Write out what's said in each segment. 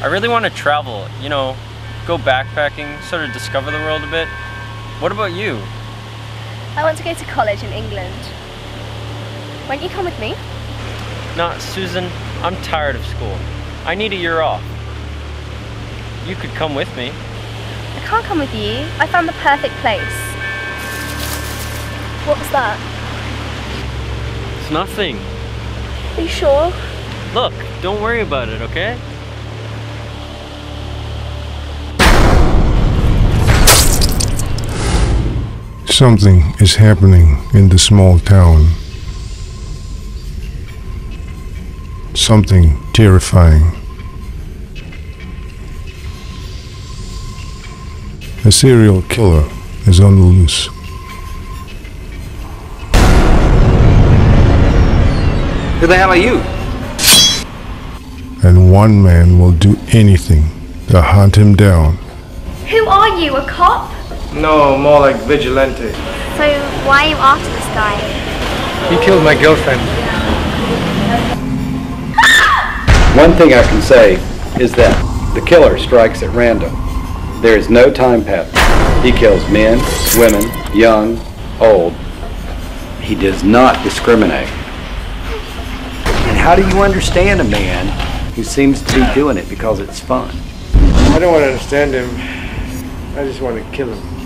I really want to travel, you know, go backpacking, sort of discover the world a bit. What about you? I want to go to college in England. Won't you come with me? No, Susan, I'm tired of school. I need a year off. You could come with me. I can't come with you. I found the perfect place. What was that? It's nothing. Are you sure? Look, don't worry about it, okay? Something is happening in the small town. Something terrifying. A serial killer is on the loose. Who the hell are you? And one man will do anything to hunt him down. Who are you, a cop? No, more like vigilante. So why are you after this guy? He killed my girlfriend. One thing I can say is that the killer strikes at random. There is no time pattern. He kills men, women, young, old. He does not discriminate. And how do you understand a man who seems to be doing it because it's fun? I don't want to understand him. I just want to kill him.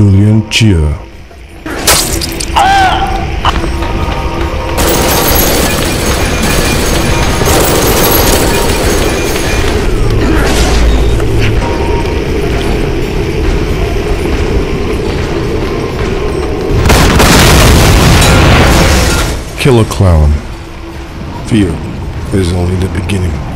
Julian Cheah. Killer Clown. Fear is only the beginning.